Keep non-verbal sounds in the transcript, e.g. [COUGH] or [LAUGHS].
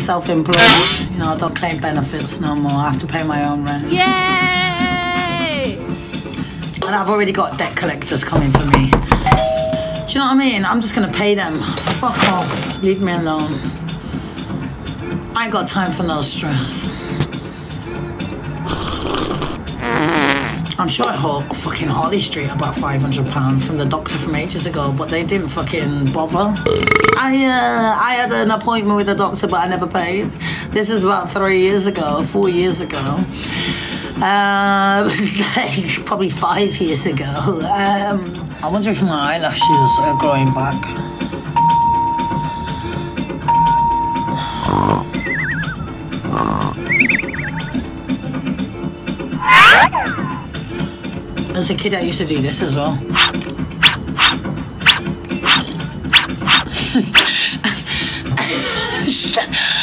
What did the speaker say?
self-employed. You know, I don't claim benefits no more. I have to pay my own rent. Yay! And I've already got debt collectors coming for me. Do you know what I mean? I'm just gonna pay them. Fuck off. Leave me alone. I ain't got time for no stress. I'm sure I bought fucking Harley Street about £500 from the doctor from ages ago, but they didn't fucking bother. I uh, I had an appointment with the doctor, but I never paid. This is about three years ago, four years ago. [LAUGHS] Like probably five years ago. Um, I wonder if my eyelashes are growing back. As a kid, I used to do this as well. [LAUGHS]